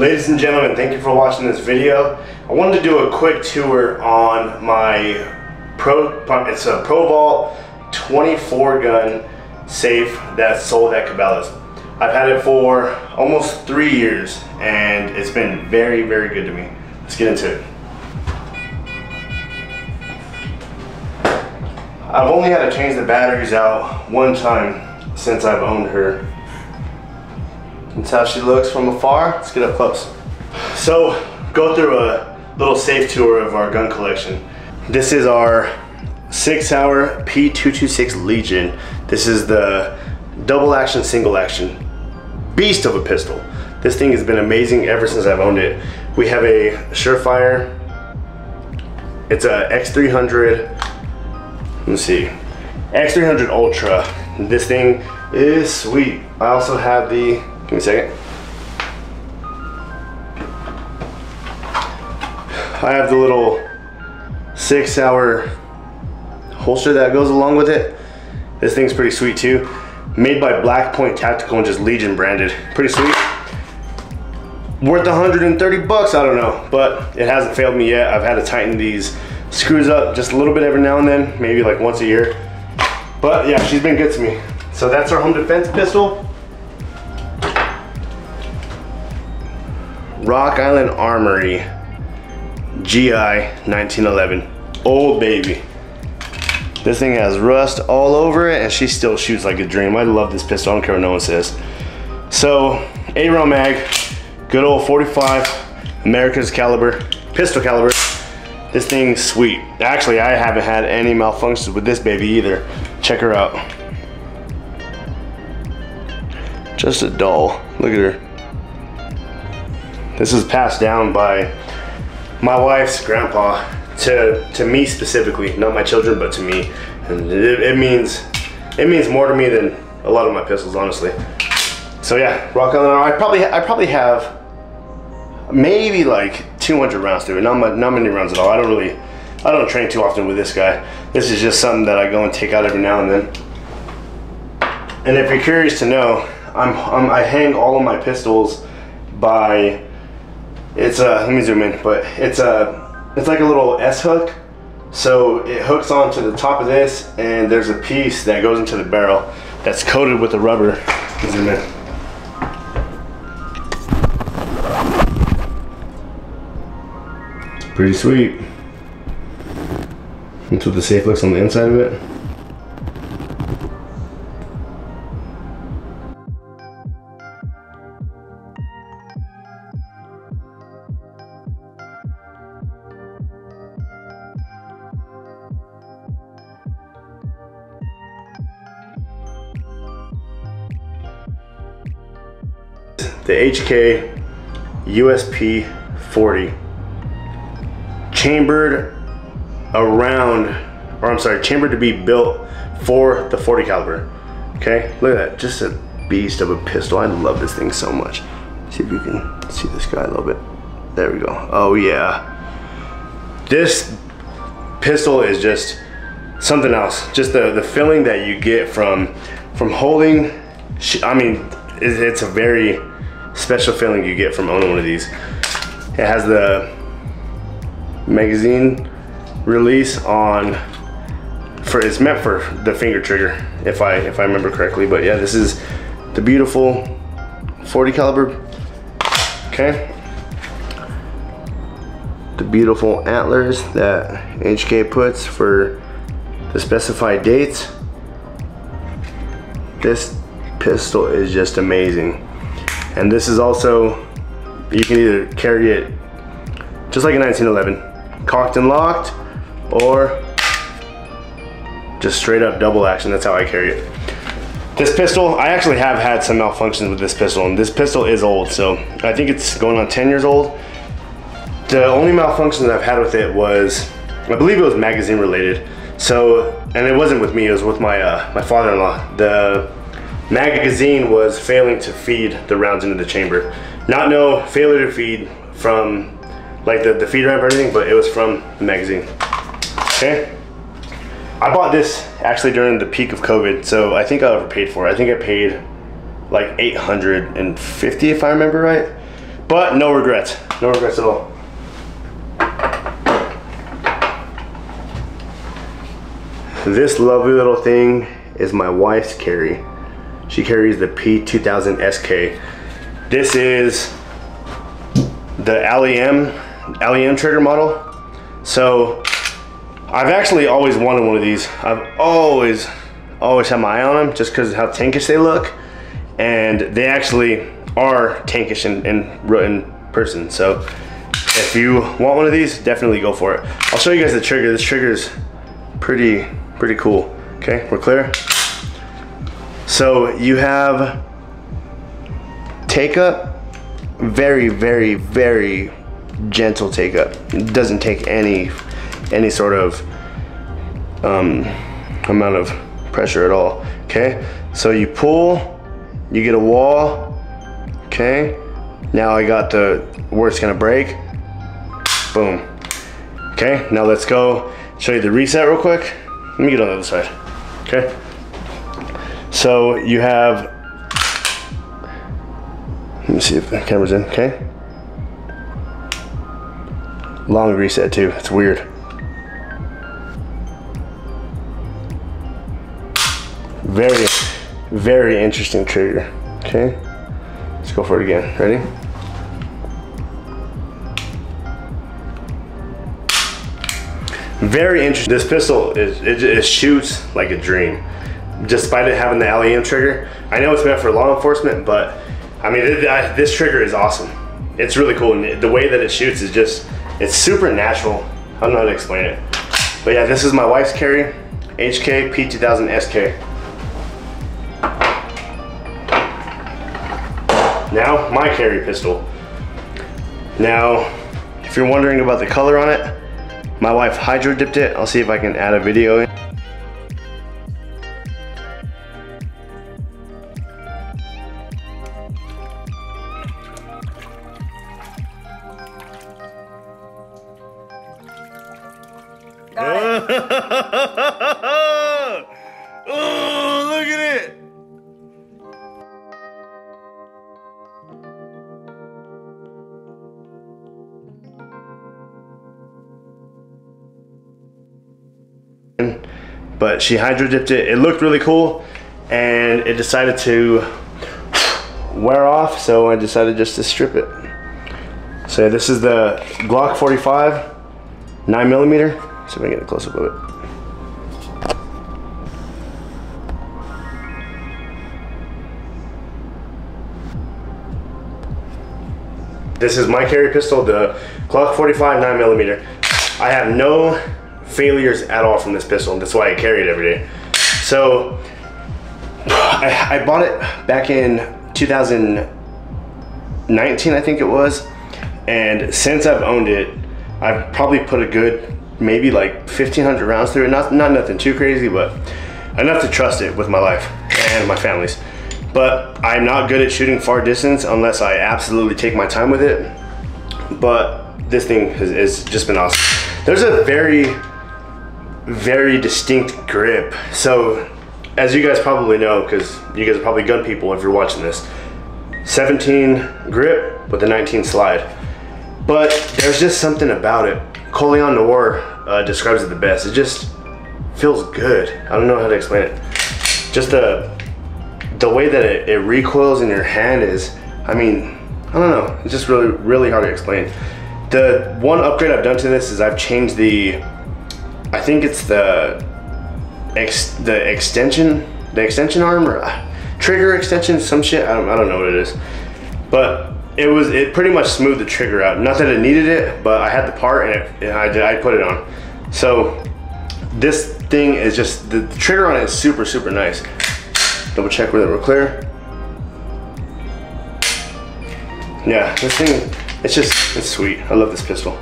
Ladies and gentlemen, thank you for watching this video. I wanted to do a quick tour on my Pro, it's a Pro Vault 24 gun safe that's sold at Cabela's. I've had it for almost three years and it's been very, very good to me. Let's get into it. I've only had to change the batteries out one time since I've owned her. That's how she looks from afar. Let's get up close. So, go through a little safe tour of our gun collection. This is our Sig Sauer P226 Legion. This is the double action, single action beast of a pistol. This thing has been amazing ever since I've owned it. We have a Surefire. It's a X300. Let's see. X300 Ultra. This thing is sweet. I also have the, give me a second. I have the little Sig Sauer holster that goes along with it. This thing's pretty sweet too. Made by Black Point Tactical and just Legion branded. Pretty sweet. Worth 130 bucks, I don't know, but it hasn't failed me yet. I've had to tighten these screws up just a little bit every now and then, maybe like once a year. But yeah, she's been good to me. So that's our home defense pistol. Rock Island Armory GI 1911. Old baby. This thing has rust all over it and she still shoots like a dream. I love this pistol, I don't care what no one says. So, 8 round mag, good old 45 America's caliber, pistol caliber. This thing's sweet. Actually, I haven't had any malfunctions with this baby either. Check her out. Just a doll, look at her. This is passed down by my wife's grandpa to to me specifically, not my children, but to me. And it, it, means it means more to me than a lot of my pistols, honestly. So yeah, Rock Island. I probably I probably have maybe like 200 rounds to it. Not my, not many rounds at all. I don't really I don't train too often with this guy. This is just something that I go and take out every now and then. And if you're curious to know, I'm, I'm I hang all of my pistols by it's a let me zoom in, but it's a it's like a little S hook. So it hooks onto the top of this and there's a piece that goes into the barrel that's coated with the rubber. Zoom in. It's pretty sweet. That's what the safe looks on the inside of it. The HK USP 40 chambered around or I'm sorry chambered to be built for the 40 caliber. Okay look at that just a beast of a pistol. I love this thing so much. See if you can see this guy a little bit. There we go. Oh yeah. This pistol is just something else. Just the the feeling that you get from from holding I mean it's a very special feeling you get from owning one of these. It has the magazine release on for it's meant for the finger trigger if I if I remember correctly. But yeah this is the beautiful 40 caliber. Okay. The beautiful antlers that HK puts for the specified dates. This pistol is just amazing and this is also, you can either carry it just like a 1911, cocked and locked, or just straight up double action. That's how I carry it. This pistol, I actually have had some malfunctions with this pistol, and this pistol is old, so I think it's going on 10 years old. The only malfunction that I've had with it was, I believe it was magazine related. So, and it wasn't with me, it was with my, uh, my father-in-law. The magazine was failing to feed the rounds into the chamber. Not no failure to feed from like the, the feed ramp or anything, but it was from the magazine. Okay. I bought this actually during the peak of COVID, so I think I overpaid for it. I think I paid like 850 if I remember right. but no regrets. No regrets at all. This lovely little thing is my wife's carry. She carries the P2000 SK. This is the LEM, LEM trigger model. So I've actually always wanted one of these. I've always, always had my eye on them just because of how tankish they look. And they actually are tankish in, in, in person. So if you want one of these, definitely go for it. I'll show you guys the trigger. This trigger is pretty, pretty cool. Okay, we're clear? So you have take up, very, very, very gentle take up. It doesn't take any, any sort of um, amount of pressure at all. Okay, so you pull, you get a wall. Okay, now I got the where it's gonna break. Boom. Okay, now let's go show you the reset real quick. Let me get on the other side. Okay. So you have, let me see if the camera's in, okay? Long reset too, it's weird. Very, very interesting trigger, okay? Let's go for it again, ready? Very interesting. This pistol, is, it, it shoots like a dream despite it having the LEM trigger. I know it's meant for law enforcement, but I mean, it, I, this trigger is awesome. It's really cool, and the way that it shoots is just, it's super natural. I don't know how to explain it. But yeah, this is my wife's carry, HK P2000 SK. Now, my carry pistol. Now, if you're wondering about the color on it, my wife hydro dipped it. I'll see if I can add a video in. oh, look at it. But she hydro dipped it. It looked really cool and it decided to wear off. So I decided just to strip it. So this is the Glock 45, nine millimeter. See if I can get a close up of it. This is my carry pistol, the Glock 45 9 millimeter. I have no failures at all from this pistol. That's why I carry it every day. So I, I bought it back in 2019, I think it was. And since I've owned it, I've probably put a good maybe like 1500 rounds through it. Not, not nothing too crazy, but enough to trust it with my life and my family's. But I'm not good at shooting far distance unless I absolutely take my time with it. But this thing has, has just been awesome. There's a very, very distinct grip. So as you guys probably know, because you guys are probably gun people if you're watching this, 17 grip with a 19 slide. But there's just something about it. Colion Noir uh, describes it the best. It just feels good. I don't know how to explain it. Just the the way that it, it recoils in your hand is, I mean, I don't know. It's just really really hard to explain. The one upgrade I've done to this is I've changed the, I think it's the ex, the extension, the extension arm or uh, trigger extension, some shit. I don't, I don't know what it is, but it was it pretty much smoothed the trigger out. Not that it needed it, but I had the part and, it, and I, I put it on. So this thing is just, the, the trigger on it is super, super nice. Double check whether we're clear. Yeah, this thing, it's just, it's sweet. I love this pistol.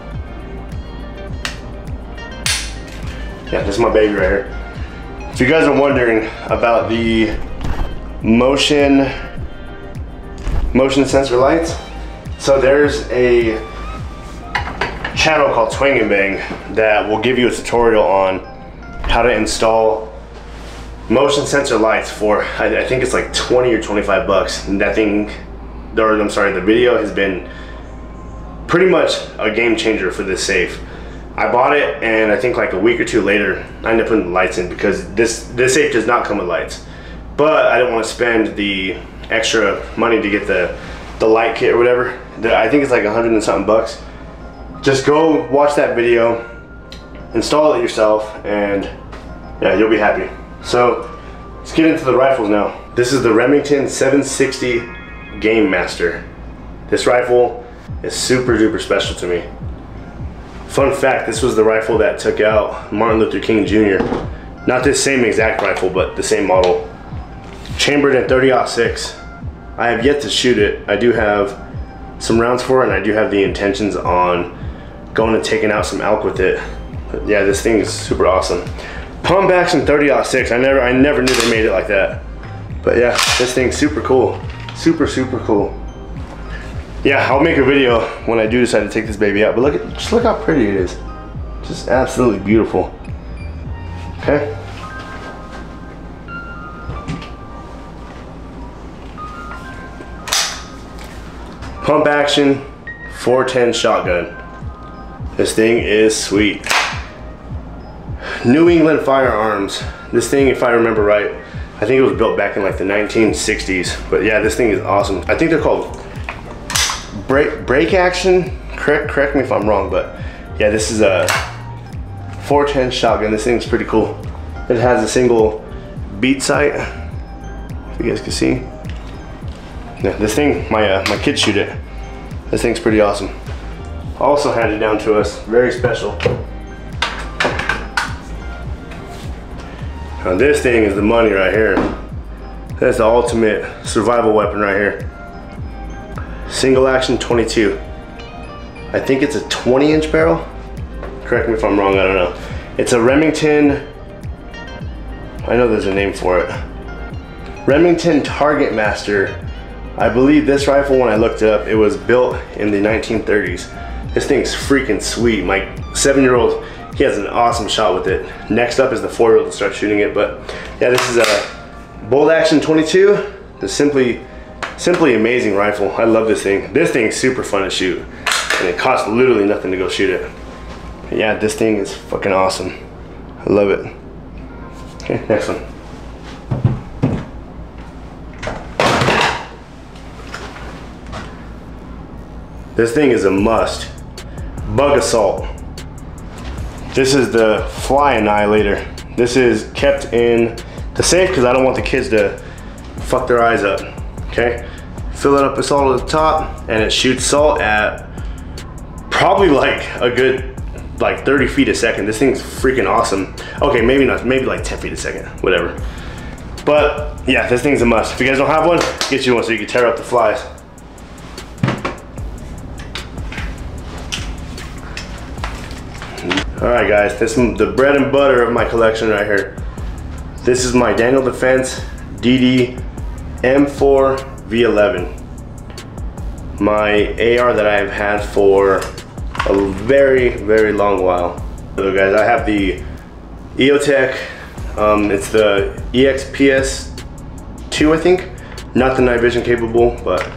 Yeah, this is my baby right here. If you guys are wondering about the motion, motion sensor lights, so there's a channel called Swing and Bang that will give you a tutorial on how to install motion sensor lights for I, I think it's like 20 or 25 bucks and that thing or I'm sorry the video has been pretty much a game changer for this safe. I bought it and I think like a week or two later, I ended up putting the lights in because this, this safe does not come with lights. But I didn't want to spend the extra money to get the, the light kit or whatever. I think it's like a hundred and something bucks. Just go watch that video, install it yourself, and yeah, you'll be happy. So let's get into the rifles now. This is the Remington 760 Game Master. This rifle is super duper special to me. Fun fact, this was the rifle that took out Martin Luther King Jr. Not this same exact rifle, but the same model. Chambered in 30-06. I have yet to shoot it. I do have some rounds for it and I do have the intentions on going and taking out some elk with it. But yeah, this thing is super awesome. Pump action 30-06. I never I never knew they made it like that. But yeah, this thing's super cool. Super, super cool. Yeah, I'll make a video when I do decide to take this baby out. But look at just look how pretty it is. Just absolutely beautiful. Okay. Pump action 410 shotgun. This thing is sweet. New England Firearms. This thing, if I remember right, I think it was built back in like the 1960s. But yeah, this thing is awesome. I think they're called break, break action. Correct, correct me if I'm wrong, but yeah, this is a 410 shotgun. This thing's pretty cool. It has a single beat sight, if you guys can see. Yeah, this thing, my uh, my kids shoot it. This thing's pretty awesome. Also handed down to us, very special. Now this thing is the money right here. That's the ultimate survival weapon right here. Single action 22. I think it's a 20 inch barrel. Correct me if I'm wrong, I don't know. It's a Remington, I know there's a name for it. Remington Target Master I believe this rifle, when I looked it up, it was built in the 1930s. This thing's freaking sweet. My seven-year-old, he has an awesome shot with it. Next up is the four-year-old to start shooting it. But yeah, this is a bolt action 22. The simply, simply amazing rifle. I love this thing. This thing's super fun to shoot. And it costs literally nothing to go shoot it. But yeah, this thing is fucking awesome. I love it. Okay, next one. This thing is a must. Bug-A-Salt. This is the fly annihilator. This is kept in the safe because I don't want the kids to fuck their eyes up, okay? Fill it up with salt at the top and it shoots salt at probably like a good like 30 feet a second. This thing's freaking awesome. Okay, maybe not, maybe like 10 feet a second, whatever. But yeah, this thing's a must. If you guys don't have one, get you one so you can tear up the flies. All right guys, this is the bread and butter of my collection right here. This is my Daniel Defense DD M4 V11. My AR that I have had for a very, very long while. So guys, I have the EOTech, um, it's the EXPS 2 I think. Not the night vision capable, but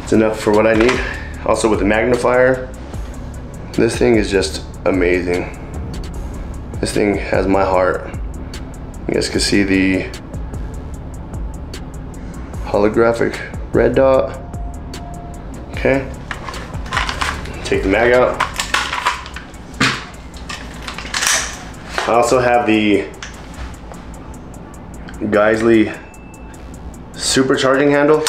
it's enough for what I need. Also with the magnifier, this thing is just amazing. This thing has my heart. You guys can see the holographic red dot. Okay. Take the mag out. I also have the Geissele supercharging handle.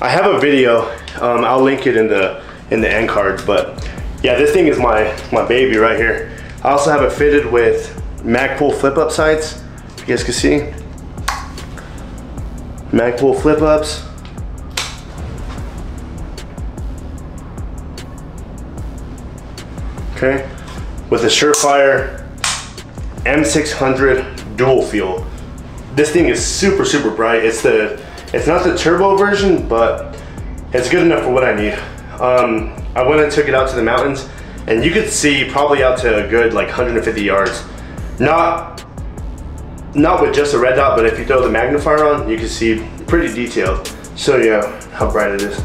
I have a video, um, I'll link it in the in the end cards, but yeah, this thing is my, my baby right here. I also have it fitted with Magpul flip up sights, you guys can see. Magpul flip ups. Okay, with the Surefire M600 dual fuel. This thing is super, super bright. It's the, it's not the turbo version, but it's good enough for what I need. Um, I went and took it out to the mountains and you could see probably out to a good like 150 yards. Not, not with just a red dot, but if you throw the magnifier on, you can see pretty detailed. So yeah, how bright it is.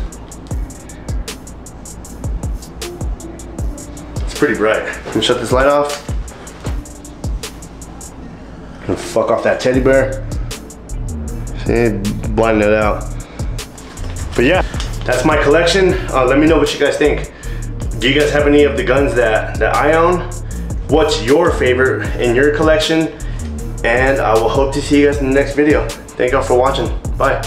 It's pretty bright. Me shut this light off. And fuck off that teddy bear. See, blinding it out. But yeah, that's my collection. Uh, let me know what you guys think. Do you guys have any of the guns that, that I own? What's your favorite in your collection? And I will hope to see you guys in the next video. Thank y'all for watching. Bye.